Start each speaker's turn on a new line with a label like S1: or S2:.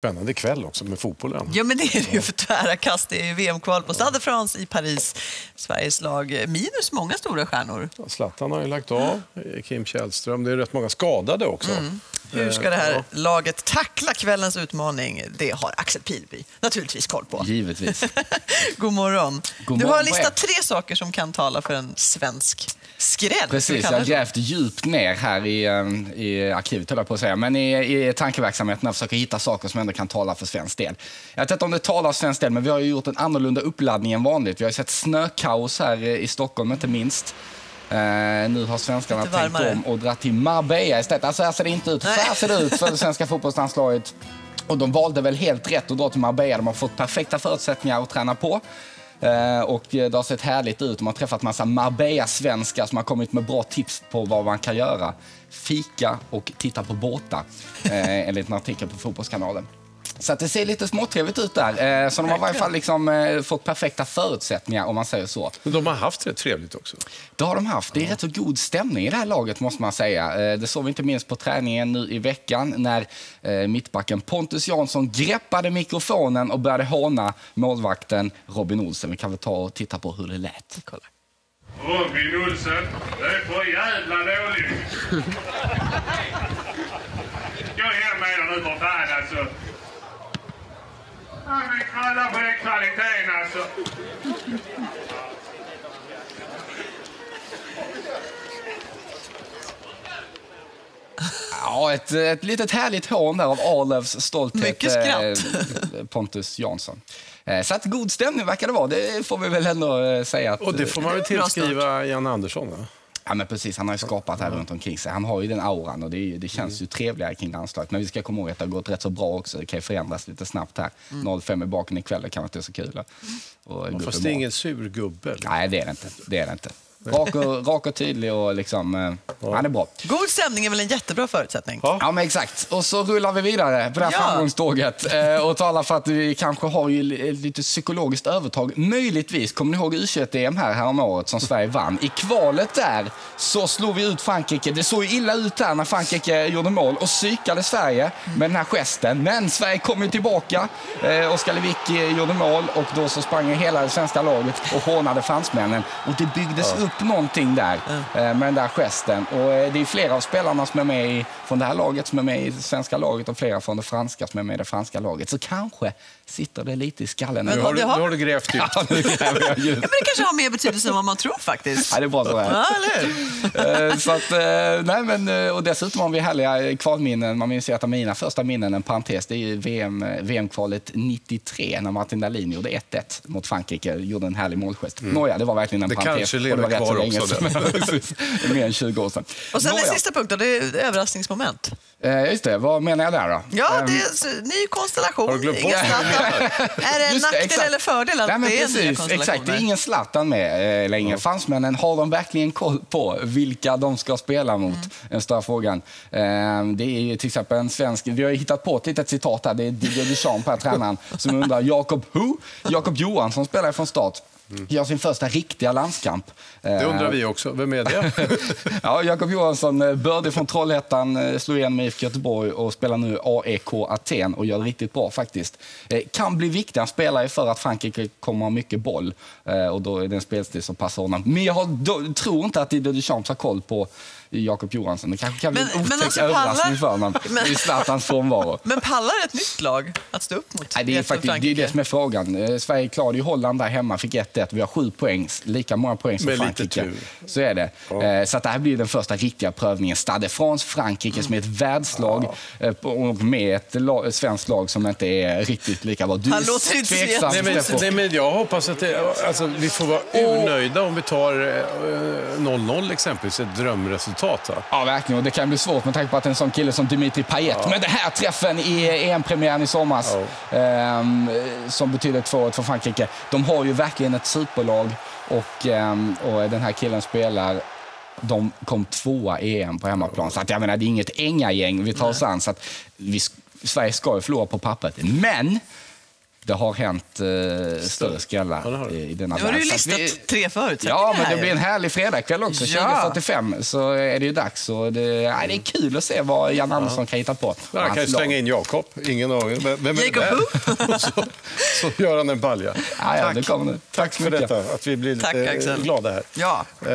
S1: Spännande kväll också med fotbollen.
S2: Ja, men det är det ju för tvära kast. Det är VM-kval på Stade de France i Paris. Sveriges lag minus många stora stjärnor.
S1: Zlatan har ju lagt av, Kim Källström. Det är rätt många skadade också. Mm.
S2: Hur ska det här laget tackla kvällens utmaning? Det har Axel Pilby naturligtvis koll på.
S3: Givetvis.
S2: God morgon. God du har listat tre saker som kan tala för en svensk skräll.
S3: Precis, jag har grävt djupt ner här i, ehm, i arkivet, höll jag på att säga, men i, i tankeverksamheten att försöka hitta saker som ändå kan tala för svensk del. Jag vet inte om det talar för svensk del, men vi har gjort en annorlunda uppladdning än vanligt. Vi har sett snökaos här i Stockholm, inte minst. Uh, nu har svenskarna tänkt om och dragit till Marbella istället. Alltså här ser det inte ut. Så här ser det ut för det svenska fotbollslandslaget. Och de valde väl helt rätt att dra till Marbella. De har fått perfekta förutsättningar att träna på. Uh, och det har sett härligt ut. De har träffat massa Marbella-svenskar som har kommit med bra tips på vad man kan göra. Fika och titta på båtar, uh, enligt en artikel på Fotbollskanalen. Så att det ser lite småtrevligt ut där. Eh, så de har i varje fall liksom, eh, fått perfekta förutsättningar om man säger så.
S1: Men de har haft det trevligt också?
S3: Det har de haft. Det är rätt så god stämning i det här laget måste man säga. Eh, det såg vi inte minst på träningen nu i veckan när mittbacken Pontus Jansson greppade mikrofonen och började håna målvakten Robin Olsen. Vi kan väl ta och titta på hur det lät. Kolla.
S4: Robin Olsen, det är för jävla dåligt. Gå hem med er nu för fan alltså. Ja, men kolla på den alltså.
S3: Ja, ett, ett litet härligt hån där av Arlövs stolthet.
S2: Mycket skratt.
S3: Eh, Pontus Jansson. Eh, så att god stämning verkar det vara, det får vi väl ändå eh, säga. Att,
S1: och det får man väl tillskriva Jan Andersson? Va?
S3: Ja, men precis. Han har ju skapat här runt omkring sig. Han har ju den auran och det, det känns ju trevligare kring landslaget. Men vi ska komma ihåg att det har gått rätt så bra också. Det kan ju förändras lite snabbt här. Mm. 0-5 i baken ikväll, det kan vara inte så kul.
S1: Och, Fast det är ingen sur gubbe?
S3: Nej, det är det inte. Det är det inte. Rak och, rak och tydlig och liksom, eh, ja. han är bra.
S2: God stämning är väl en jättebra förutsättning?
S3: Ja. ja, men exakt. Och så rullar vi vidare på det här ja. framgångståget eh, och talar för att vi kanske har ju lite psykologiskt övertag. Möjligtvis, kommer ni ihåg U21-EM här häromåret som Sverige vann? I kvalet där så slog vi ut Frankrike. Det såg ju illa ut där när Frankrike gjorde mål och psykade Sverige med den här gesten. Men Sverige kom ju tillbaka. Eh, Oskar Lewicki gjorde mål och då så sprang hela det svenska laget och hånade fransmännen. Och det byggdes ja. upp upp någonting där mm. med den där gesten. Och eh, det är flera av spelarna som är med i, från det här laget som är med i det svenska laget och flera från det franska som är med i det franska laget. Så kanske sitter det lite i skallen.
S1: Men, nu, har du, nu har du grävt ut.
S2: ja, nu ja, men det kanske har mer betydelse än vad man tror faktiskt.
S3: Ja, det är bra så här. Ja, så att, nej, men, och dessutom har vi härliga kvalminnen. Man minns ju ett av mina första minnen, en parentes, det är ju VM, VM-kvalet 93 när Martin Dahlin gjorde 1-1 mot Frankrike. Gjorde en härlig målgest. Mm. Nåja, det var verkligen en
S1: det
S3: parentes.
S1: Kanske lever kvar också.
S3: Mer än 20 år sedan.
S2: Och sen Nåja. den sista punkten, det är överraskningsmoment.
S3: Eh, just det, vad menar jag där då?
S2: Ja, det är ny konstellation. Har du glömt bort Är det en nackdel det, eller fördel att Nej, men det är precis,
S3: Exakt, det är ingen Zlatan med eh, längre. Ja. Fransmännen, har de verkligen koll på vilka de ska spela mot? Mm. Den stora frågan. Eh, det är ju till exempel en svensk, vi har hittat på ett litet citat här, det är Didier Deschamps, här, tränaren, som undrar, Jakob Who? Jakob Johansson spelar från start. Mm. Gör sin första riktiga landskamp.
S1: Det undrar vi också. Vem är det?
S3: ja, Jakob Johansson, eh, bördig från Trollhättan, eh, slog igen med IFK Göteborg och spelar nu AEK Aten och gör det riktigt bra faktiskt. Eh, kan bli viktig. Han spelar ju för att Frankrike kommer ha mycket boll eh, och då är det en spelstil som passar honom. Men jag har, då, tror inte att Didier Deschamps har koll på Jakob Johansson. Det kanske kan bli en otäck alltså, överraskning för honom i Zlatans frånvaro.
S2: Men pallar ett nytt lag att stå upp mot
S3: Nej, det, är faktiskt, det är det som är frågan. Eh, Sverige klarade ju Holland där hemma, fick 1-1. Vi har sju poäng, lika många poäng som Med Frankrike. Så är det. Ja. Eh, så att det här blir den första riktiga prövningen. Stade France, Frankrike, mm. som är ett världslag ja. Eh, och med ett, lag, svenskt lag som inte är riktigt lika bra.
S2: Du Han låter inte
S1: tveksam. Nej, men, nej, men jag hoppas att det, alltså, vi får vara urnöjda om vi tar 0-0 exempelvis, ett drömresultat. Va?
S3: Ja, verkligen. Och det kan bli svårt med tanke på att en sån kille som Dimitri Payet, ja. med den här träffen i EM-premiären i somras, ja. eh, som betyder 2-1 för Frankrike. De har ju verkligen ett superlag och, eh, och den här killen spelar de kom tvåa i EM på hemmaplan. Så att, jag menar, det är inget gäng vi tar oss an. Så att vi, Sverige ska ju förlora på pappret. Men det har hänt eh, större skrällar
S1: Ja,
S3: i, i denna
S2: Nu har du ju
S3: värld.
S2: Listat
S3: vi-
S2: tre förutsättningar
S3: Ja, men det blir en härlig fredagkväll också.
S2: Ja.
S3: 2045 så är det ju dags. Och det, nej, det är kul att se vad Jan Andersson kan hitta på.
S1: Han kan ju slänga in Jakob. Ingen aning. Vem vem är
S2: Jacob
S1: det så, så gör han en balja.
S3: Ja, ja, det kommer det.
S1: Tack för
S3: mycket.
S1: detta, att vi blir
S2: Tack,
S1: lite
S2: Axel.
S1: glada här.
S2: Ja.
S1: Eh,